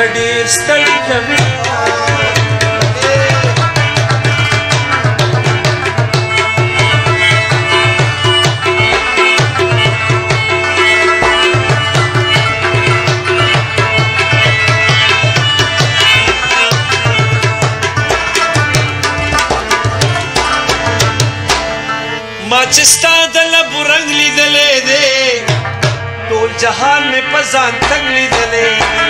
खड़े स्थल दे जहान में पजान तंगली ली दले